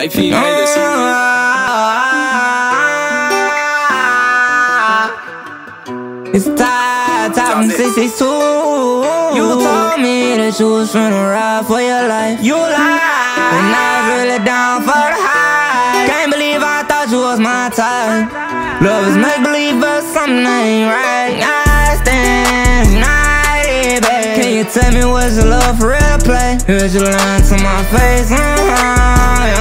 AP made this. It's time, time 62. You told me that you was finna ride for your life. You lied, and I was really down for the high. Can't believe I thought you was my type. Love is make believe, but something ain't right. I stand united, babe. Can you tell me what's your love for real play? Heard you lying to my face, uh-huh, yeah.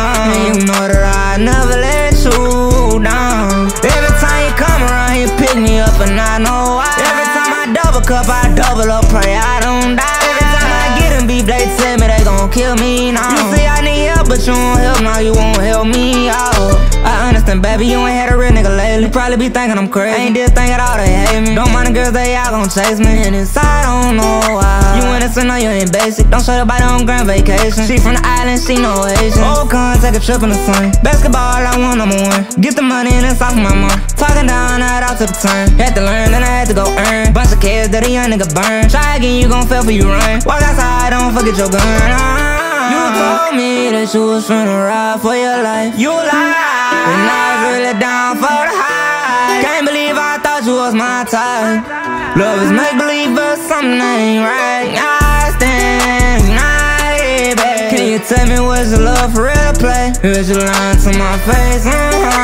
Cup, I double up, pray I don't die. Every time I get beef, they tell me they gon' kill me now. You say I need help, but you won't help now, you won't help me out. I understand, baby, you ain't had a real nigga lately. You probably be thinking I'm crazy. I ain't did think at all, they hate me. Don't mind the girls, they all gon' chase me. And inside, I don't know why. You innocent, know you ain't basic. Don't show your body on grand vacation. She from the island, she no Asian. Old con, take a trip in the sun. Basketball, I want number one. Get the money and it's off my mind. Talking down, I out to the turn. Had to learn, then I had to go earn. Bunch kids that a young nigga burn. Try again, you gon' fail for you run. Walk outside, don't forget your gun. Ah, you told me that you was finna ride for your life. You lied. And I was really down for the high. Can't believe I thought you was my type. Love is make believe, but something ain't right. I stand united, babe. Can you tell me what's your love for real play? Heard you lying to my face, uh-huh.